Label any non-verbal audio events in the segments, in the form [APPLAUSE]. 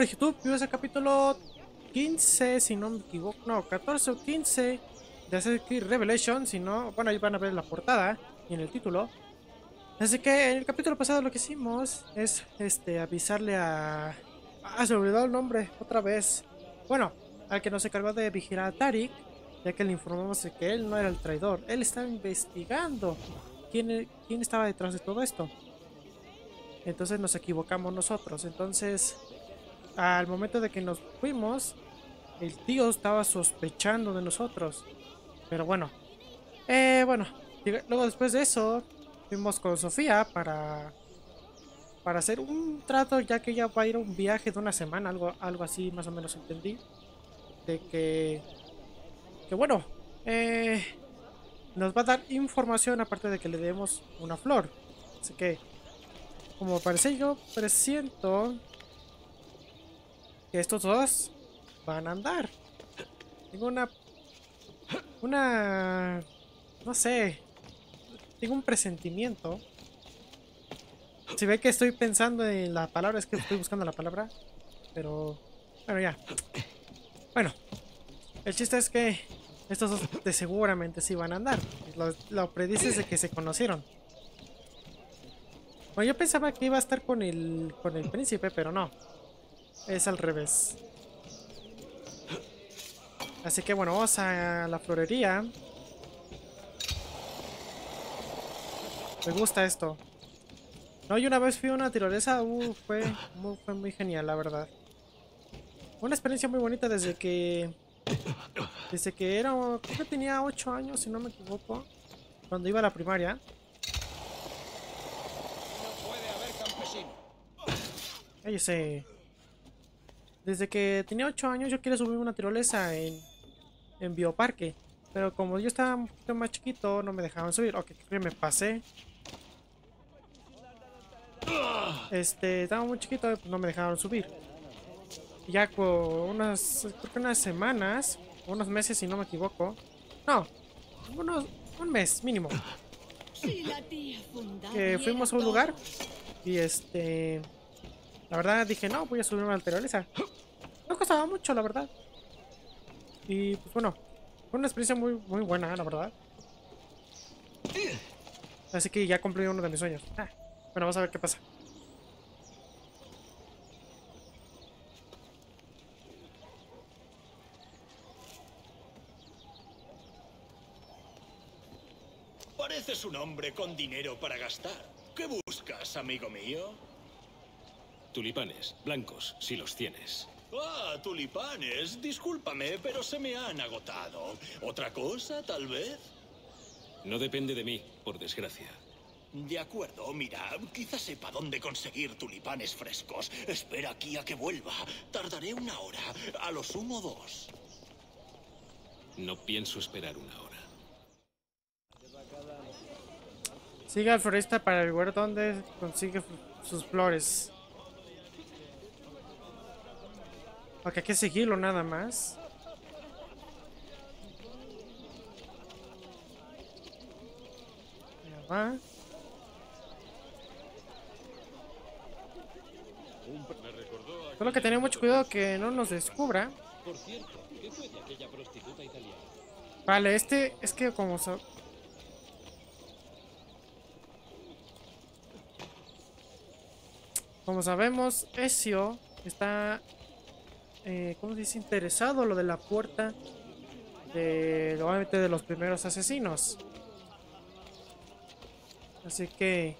favor, YouTube, vio el capítulo 15, si no me equivoco, no, 14 o 15 de Assassin's Creed Revelation, si no, bueno, ahí van a ver la portada y en el título. Así que en el capítulo pasado lo que hicimos es este avisarle a... Ah, se olvidó el nombre, otra vez. Bueno, al que nos encargó de vigilar a Tarik, ya que le informamos que él no era el traidor, él estaba investigando quién, e-, quién estaba detrás de todo esto. Entonces nos equivocamos nosotros. Entonces, al momento de que nos fuimos, el tío estaba sospechando de nosotros. Pero bueno. Eh, bueno. Luego después de eso, fuimos con Sofía para para hacer un trato ya que ella va a ir a un viaje de una semana, algo, algo así más o menos entendí. De que, que bueno, eh, nos va a dar información aparte de que le demos una flor. Así que como parece yo presiento que estos dos van a andar. Tengo una... Una... No sé. Tengo un presentimiento. Si ve que estoy pensando en la palabra, es que estoy buscando la palabra. Pero... Bueno, ya. Bueno. El chiste es que estos dos de seguramente sí van a andar. Lo, lo predices de que se conocieron. Bueno, yo pensaba que iba a estar con el, con el príncipe, pero no. Es al revés. Así que bueno, vamos a la florería. Me gusta esto. No, y una vez fui a una tirolesa, uh, fue, muy, genial, la verdad. Una experiencia muy bonita desde que... Desde que era... Creo que tenía 8 años, si no me equivoco. Cuando iba a la primaria. Cállese. Desde que tenía 8 años yo quería subir una tirolesa en, en Bioparque. Pero como yo estaba un poquito más chiquito, no me dejaban subir. Ok, creo que me pasé. Este, estaba muy chiquito, pues no me dejaron subir. ya con unas, creo que unas semanas, unos meses si no me equivoco. No, unos, un mes mínimo. Que fuimos a un lugar y este la verdad dije, no, voy a subir una esa No costaba mucho, la verdad. Y pues bueno, fue una experiencia muy, muy buena, la verdad. Así que ya cumplí uno de mis sueños. Ah, bueno, vamos a ver qué pasa. Pareces un hombre con dinero para gastar. ¿Qué buscas, amigo mío? Tulipanes, blancos, si los tienes. Ah, tulipanes. Discúlpame, pero se me han agotado. ¿Otra cosa, tal vez? No depende de mí, por desgracia. De acuerdo, mira, quizás sepa dónde conseguir tulipanes frescos. Espera aquí a que vuelva. Tardaré una hora, a lo sumo dos. No pienso esperar una hora. Siga al florista para lugar donde consigue sus flores. Ok, hay que seguirlo nada más. Ya va. Solo que tener mucho cuidado que no nos descubra. Por cierto, ¿qué fue de aquella prostituta italiana? Vale, este es que como Como sabemos, Ezio está eh, ¿cómo se dice? Interesado lo de la puerta de, obviamente, de los primeros asesinos. Así que...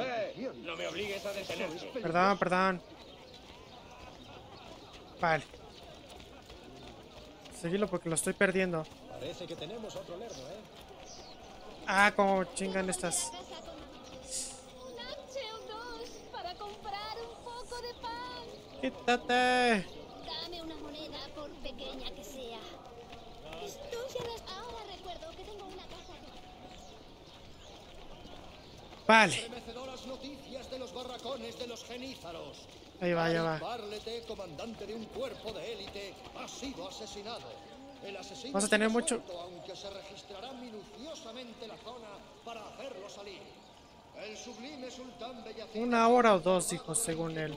Eh, no me obligues a detenerte. Perdón, perdón. Vale. Seguilo porque lo estoy perdiendo. Parece que tenemos otro lerdo, ¿eh? Ah, como chingan estas. ¡Quítate! Dame una moneda, por pequeña que sea. Estoy Ahora recuerdo que tengo una casa. Vale. noticias de los barracones de los genízaros. Ahí va, ya va. Barlete, comandante de un cuerpo de élite, ha sido asesinado. El asesino Vamos a tener mucho. aunque se registrará minuciosamente la zona para hacerlo salir. Una hora o dos, dijo, según él.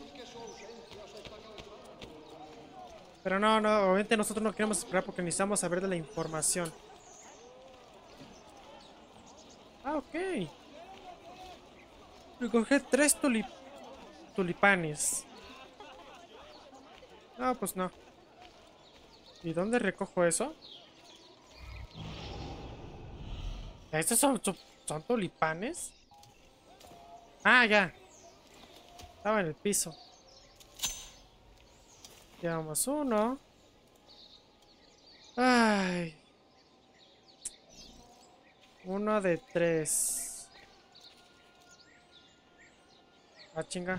Pero no, no, obviamente nosotros no queremos esperar porque necesitamos saber de la información. Ah, ok. Recoger tres tulip tulipanes. No, pues no. ¿Y dónde recojo eso? ¿Estos son, son, son tulipanes? Ah, ya. Estaba en el piso. Llevamos uno. Ay. Uno de tres. Ah, chinga.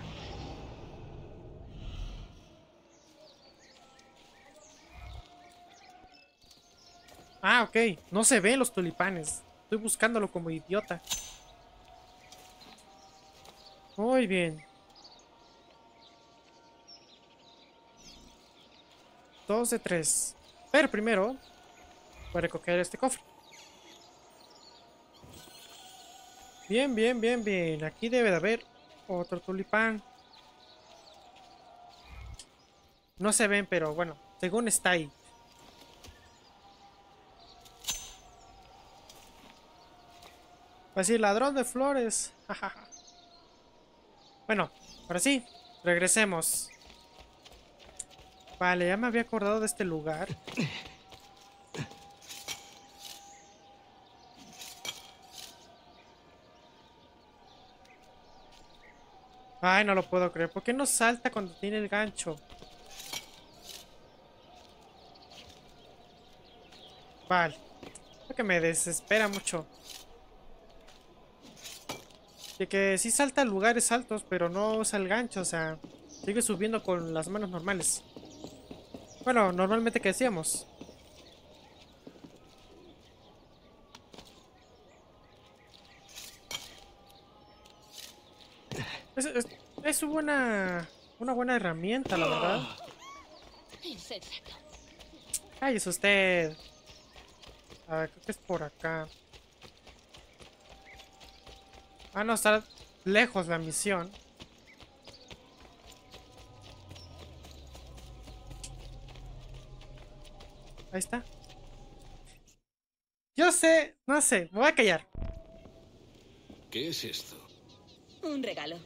Ah, ok. No se ven los tulipanes. Estoy buscándolo como idiota. Muy bien. Dos de tres. Pero primero voy a recoger este cofre. Bien, bien, bien, bien. Aquí debe de haber otro tulipán. No se ven, pero bueno, según está ahí. A decir ladrón de flores. [LAUGHS] bueno, ahora sí, regresemos. Vale, ya me había acordado de este lugar. Ay, no lo puedo creer. ¿Por qué no salta cuando tiene el gancho? Vale. que me desespera mucho. De que sí salta a lugares altos, pero no usa el gancho, o sea, sigue subiendo con las manos normales. Bueno, normalmente que decíamos. Es, es, una buena herramienta, la verdad. Ay, es usted. A ver, creo que es por acá. Ah, no, está lejos la misión. Ahí está. Yo sé, no sé, me voy a callar. ¿Qué es esto? Un regalo.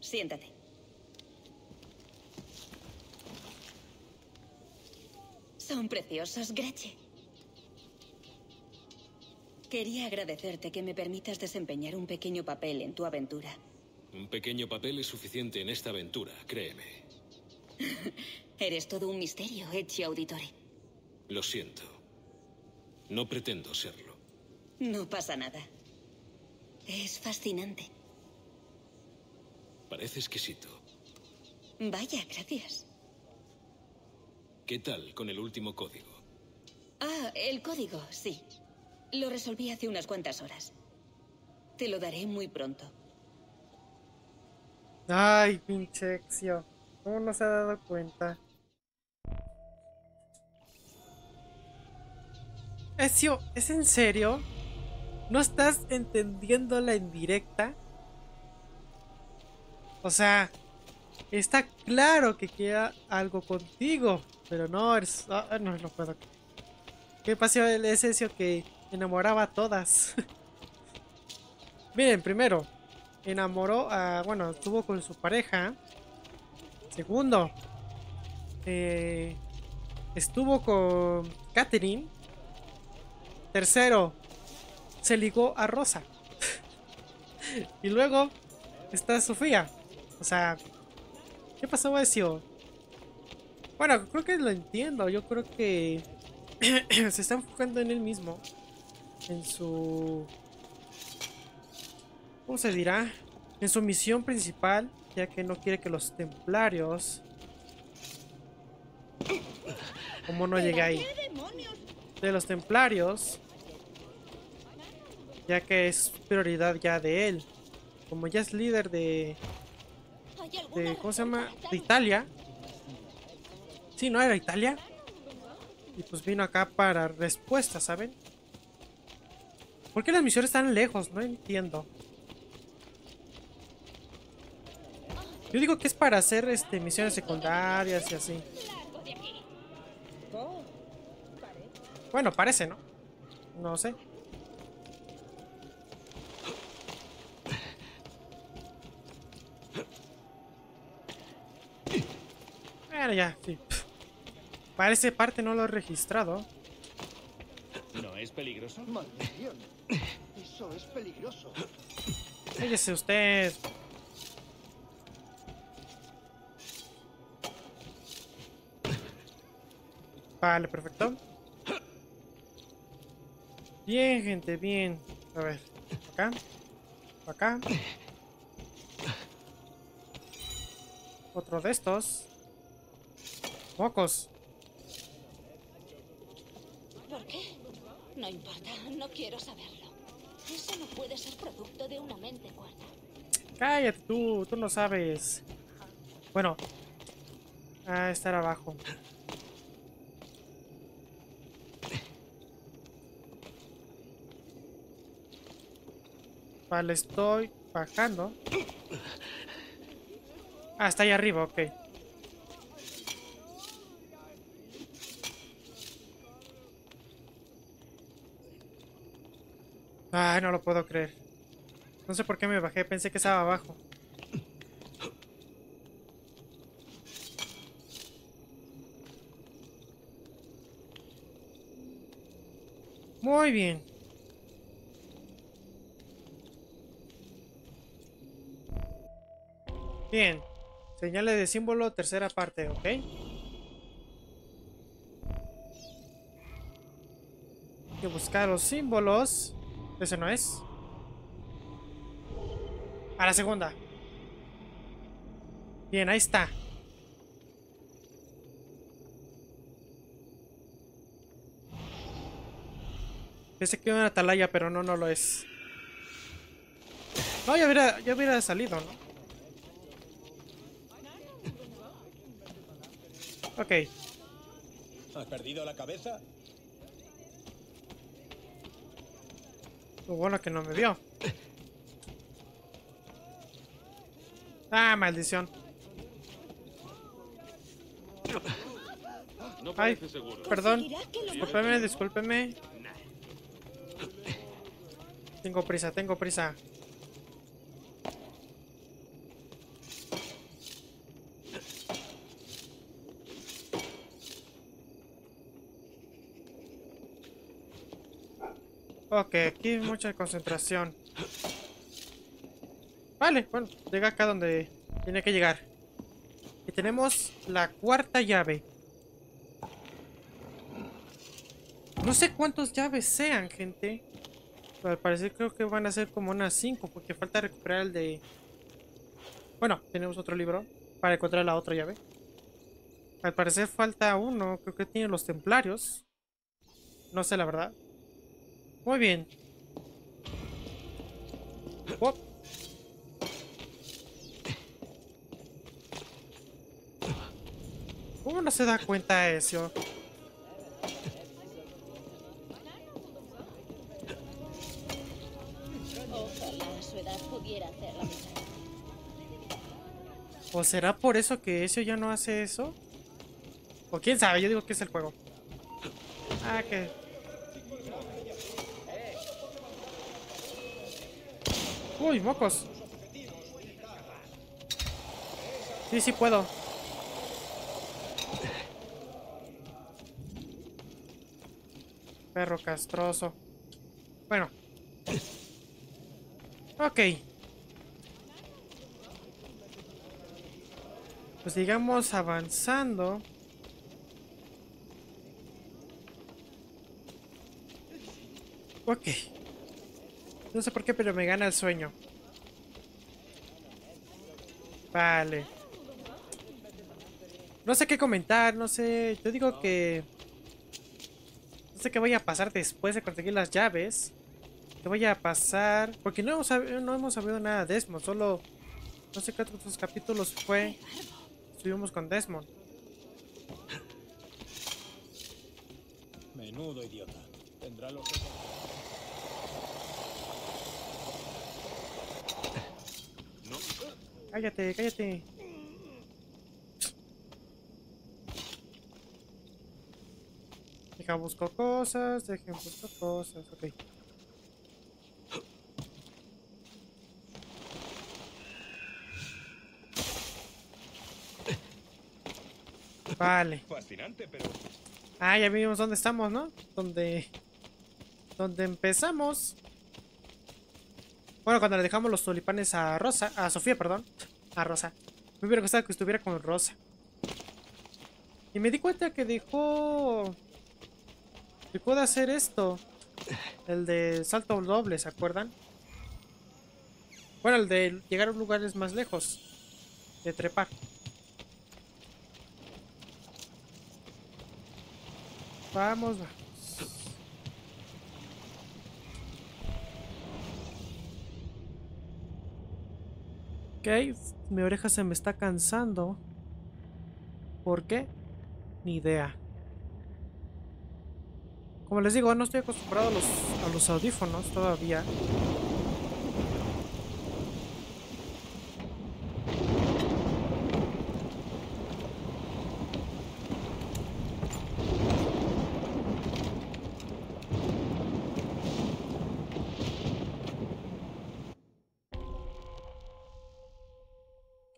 Siéntate. Son preciosos, Gretchen. Quería agradecerte que me permitas desempeñar un pequeño papel en tu aventura. Un pequeño papel es suficiente en esta aventura, créeme. [LAUGHS] Eres todo un misterio, Ezio Auditore. Lo siento. No pretendo serlo. No pasa nada. Es fascinante. Parece exquisito. Vaya, gracias. ¿Qué tal con el último código? Ah, el código, sí. Lo resolví hace unas cuantas horas. Te lo daré muy pronto. Ay, pinche Ezio. ¿Cómo no se ha dado cuenta? Ezio, ¿es en serio? ¿No estás entendiendo la indirecta? O sea, está claro que queda algo contigo, pero no, eres... ah, no, no puedo. ¿Qué pasó el Ezio que enamoraba a todas? [LAUGHS] Miren, primero, enamoró a... Bueno, estuvo con su pareja. Segundo, eh, estuvo con Catherine. Tercero, se ligó a Rosa. y luego está Sofía. O sea, ¿qué pasó, Ezio? Bueno, creo que lo entiendo. Yo creo que [CLEARS THROAT] se está enfocando en él mismo. En su... ¿Cómo se dirá? En su misión principal, ya que no quiere que los templarios... ¿Cómo no llegué ahí? De los templarios ya que es prioridad ya de él. Como ya es líder de... de ¿Cómo se llama? De Italia. Sí, ¿no era Italia? Y pues vino acá para respuesta, ¿saben? ¿Por qué las misiones están lejos? No entiendo. Yo digo que es para hacer este misiones secundarias y así. Bueno, parece, ¿no? No sé. Bueno, ya, sí. Parece parte no lo he registrado. ¿No es peligroso? Maldición. Eso es peligroso. Cállese usted. Vale, perfecto. Bien, gente, bien. A ver, acá. Acá. Otro de estos. Mocos. ¿Por qué? No importa, no quiero saberlo. Eso no puede ser producto de una mente cuerda. Cállate tú, tú no sabes. Bueno. A estar abajo. Vale, estoy bajando. Ah, está ahí arriba, ok. Ay, no lo puedo creer. No sé por qué me bajé, pensé que estaba abajo. Muy bien. Bien. Señales de símbolo, tercera parte, ¿ok? Hay que buscar los símbolos. Ese no es. A la segunda. Bien, ahí está. Pensé que era una atalaya, pero no, no lo es. No, ya hubiera, ya hubiera salido, ¿no? Ok. ¿Has perdido la cabeza? Lo bueno que no me vio. Ah, maldición. Ay, perdón. Discúlpeme, discúlpeme. Tengo prisa, tengo prisa. Ok, aquí hay mucha concentración. Vale, bueno, llega acá donde tiene que llegar. Y tenemos la cuarta llave. No sé cuántas llaves sean, gente. Pero al parecer creo que van a ser como unas 5 porque falta recuperar el de... Bueno, tenemos otro libro para encontrar la otra llave. Al parecer falta uno, creo que tiene los templarios. No sé la verdad. Muy bien. ¿Cómo no se da cuenta eso? ¿O será por eso que eso ya no hace eso? O quién sabe, yo digo que es el juego. Ah, que. Uy, mocos. Sí, sí puedo. Perro castroso. Bueno. Ok. Pues sigamos avanzando. Ok. No sé por qué, pero me gana el sueño. Vale. No sé qué comentar, no sé. Yo digo que... No sé qué voy a pasar después de conseguir las llaves. ¿Qué voy a pasar? Porque no hemos, no hemos sabido nada de Desmond, solo... No sé qué otros capítulos fue. Estuvimos con Desmond. Menudo idiota. Tendrá los Cállate, cállate. Deja busco cosas, dejen busco cosas, ok. Vale. Fascinante, pero. Ah, ya vimos dónde estamos, ¿no? Donde. Donde empezamos. Bueno, cuando le dejamos los tulipanes a Rosa. A Sofía, perdón. A Rosa. Me hubiera gustado que estuviera con Rosa. Y me di cuenta que dejó... Dejó de hacer esto. El de salto doble, ¿se acuerdan? Bueno, el de llegar a lugares más lejos. De trepar. Vamos, vamos. Ok, mi oreja se me está cansando. ¿Por qué? Ni idea. Como les digo, no estoy acostumbrado a los, a los audífonos todavía.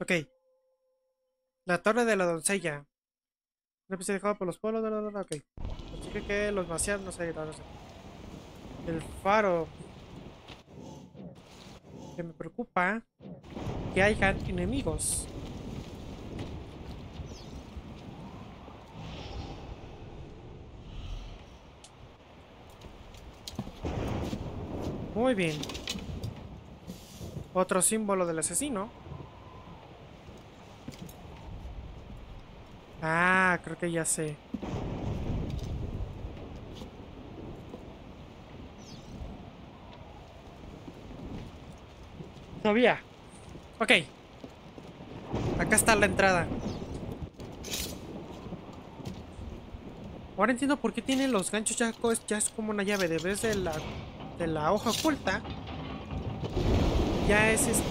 Ok. La torre de la doncella. Una pieza dejada por los polos. bla, bla, bla, Ok. Así que los vaciar, no sé, no, no sé. El faro. Que me preocupa que hayan enemigos. Muy bien. Otro símbolo del asesino. Ah, creo que ya sé. Todavía. Ok. Acá está la entrada. Ahora entiendo por qué tienen los ganchos ya, ya es como una llave. De vez de la, de la hoja oculta. Ya es este...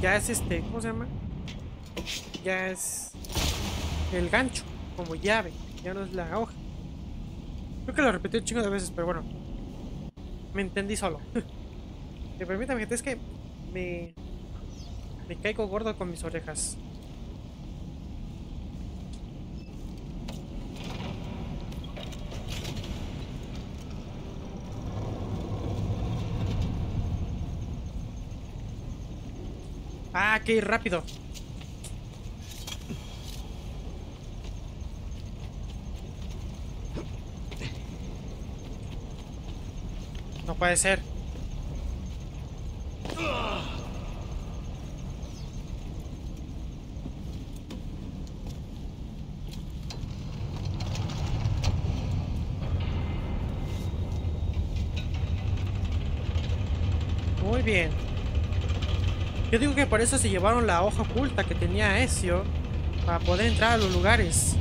Ya es este... ¿Cómo se llama? Ya es el gancho como llave, ya no es la hoja. Creo que lo repetí un chingo de veces, pero bueno. Me entendí solo. [LAUGHS] Me permítame, gente, es que me. Me caigo gordo con mis orejas. Ah, qué rápido. Puede ser. Muy bien. Yo digo que por eso se llevaron la hoja oculta que tenía Ezio para poder entrar a los lugares.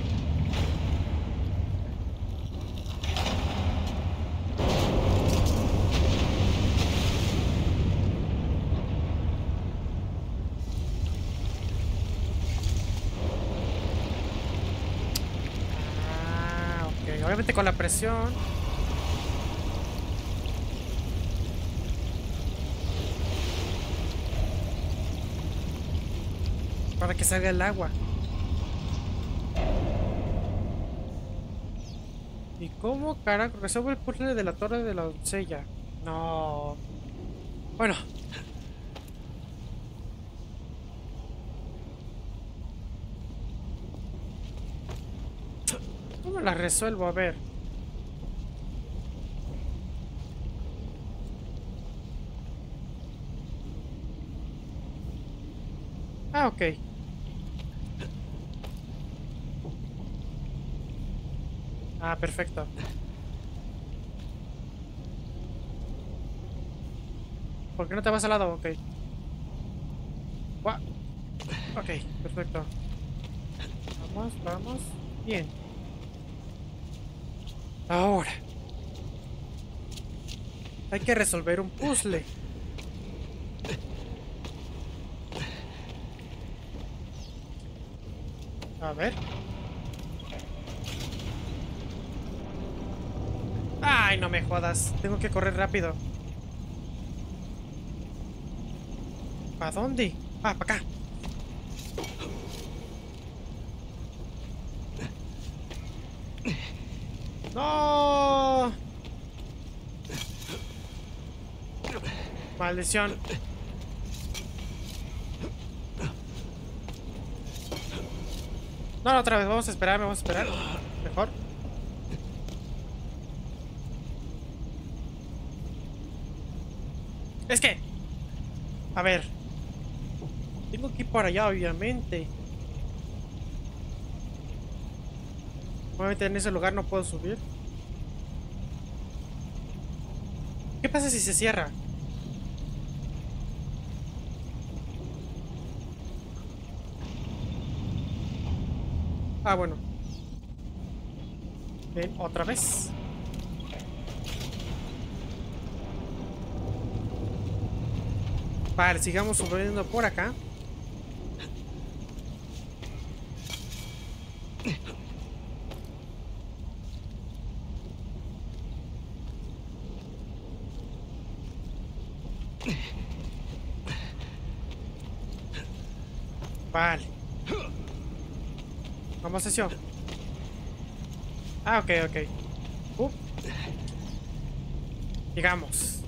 Ah, ok. Con la presión. Para que salga el agua. ¿Y cómo carajo resuelve el puzzle de la torre de la doncella? No. Bueno. ¿Cómo la resuelvo? A ver. Ah, ok. Ah, perfecto. ¿Por qué no te vas al lado? Ok. Gua- Ok, perfecto. Vamos, vamos. Bien. Ahora. Hay que resolver un puzzle. A ver. Ay, no me jodas. Tengo que correr rápido. ¿Para dónde? Ah, para acá. Maldición. No, no, otra vez. Vamos a esperar, vamos a esperar. Mejor. Es que... A ver. Tengo que ir por allá, obviamente. Obviamente en ese lugar no puedo subir. ¿Qué pasa si se cierra? Ah, bueno. Ven, otra vez. Vale, sigamos subiendo por acá. Vale. Ah, ok, ok. Uh. Llegamos.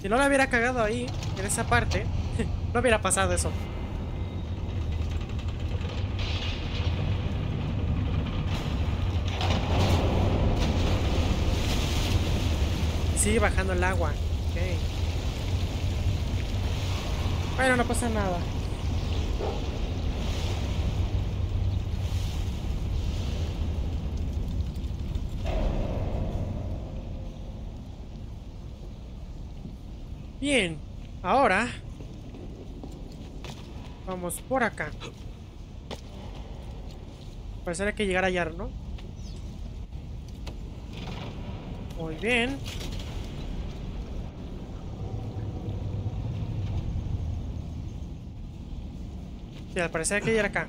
Si no la hubiera cagado ahí, en esa parte, [LAUGHS] no hubiera pasado eso. Sigue bajando el agua. Ok. Bueno, no pasa nada. Bien, ahora vamos por acá. Parece que llegar allá, ¿no? Muy bien. Sí, al parecer hay que llegar acá.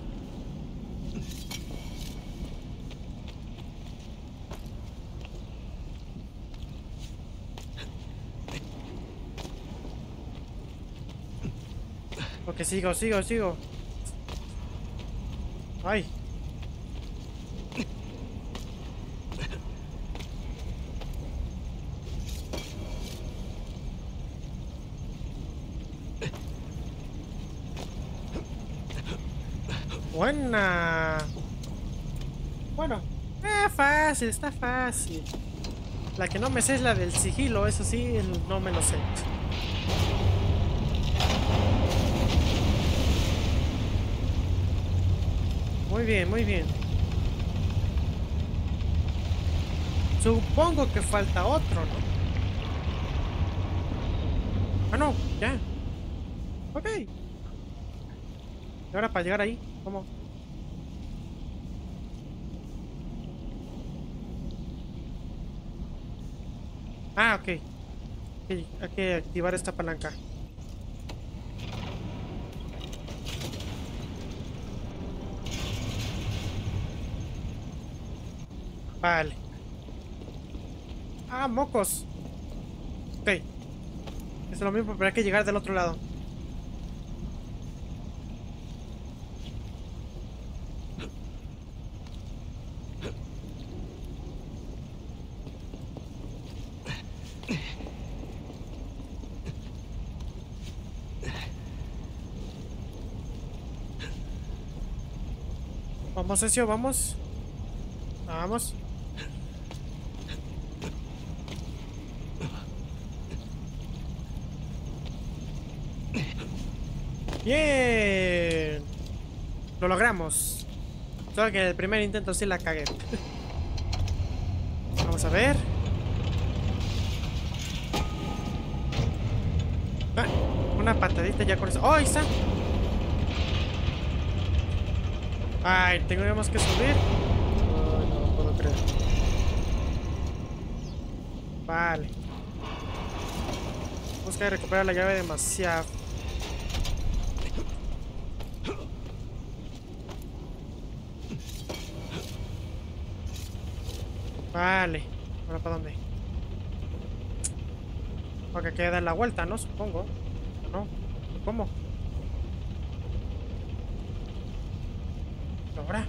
Ok, sigo, sigo, sigo. Ay. Buena. Bueno, eh, fácil, está fácil. La que no me sé es la del sigilo, eso sí, no me lo sé. Muy bien, muy bien. Supongo que falta otro, ¿no? Ah, no, ya. Ok. ¿Y ahora para llegar ahí? ¿Cómo? Ah, ok. Hay que activar esta palanca. Vale. Ah, mocos. Ok. Es lo mismo, pero hay que llegar del otro lado. Vamos, Ezio, vamos. Vamos. Bien. Lo logramos. Solo que en el primer intento sí la cagué. [LAUGHS] Vamos a ver. Ah, una patadita ya con eso. ¡Oh, ahí está! Ay, tenemos que subir. No lo puedo creer. Vale. Busca recuperar la llave demasiado. Vale. ¿Ahora para dónde? Porque hay que dar la vuelta, ¿no? Supongo. ¿No? ¿Cómo? ¿Y ¿Ahora?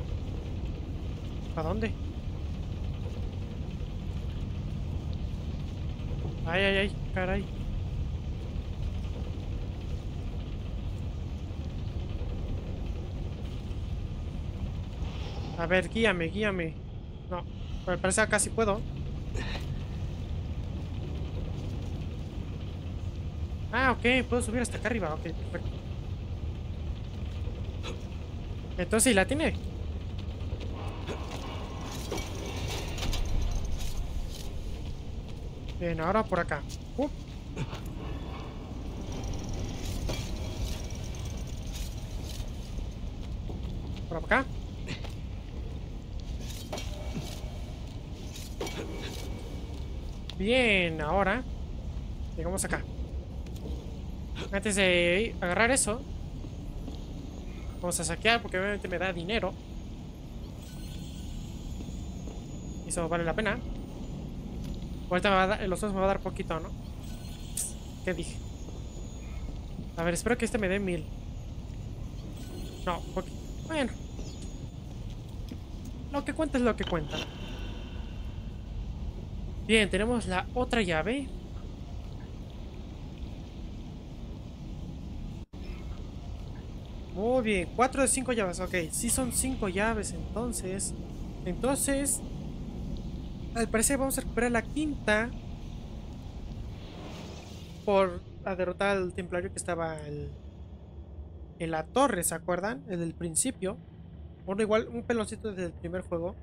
¿Para dónde? Ay, ay, ay, caray. A ver, guíame, guíame. No, me parece que casi puedo. Ah, ok, puedo subir hasta acá arriba. Ok, perfecto. Entonces, ¿sí la tiene? Bien, ahora por acá. Uh. Por acá. Bien, ahora llegamos acá. Antes de agarrar eso, vamos a saquear porque obviamente me da dinero. Y eso vale la pena. Ahorita los dos me va a dar poquito, ¿no? ¿Qué dije? A ver, espero que este me dé mil. No, poqui- Bueno. Lo que cuenta es lo que cuenta. Bien, tenemos la otra llave. Muy bien, 4 de 5 llaves, ok. Sí son 5 llaves entonces. Entonces, al parecer vamos a recuperar la quinta. Por derrotar al templario que estaba el- en la torre, ¿se acuerdan? El del principio. Bueno, igual un peloncito desde el primer juego.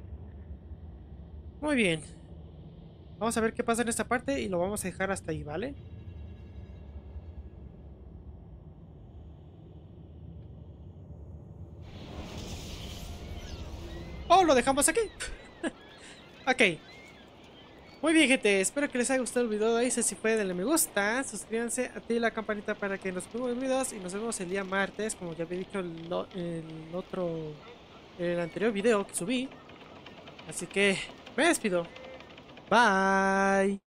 Muy bien. Vamos a ver qué pasa en esta parte y lo vamos a dejar hasta ahí, ¿vale? Lo dejamos aquí. [LAUGHS] ok. Muy bien, gente. Espero que les haya gustado el video. Ahí si pueden darle me gusta. Suscríbanse, activen la campanita para que nos subamos videos. Y nos vemos el día martes, como ya había dicho en el otro. El anterior video que subí. Así que me despido. Bye.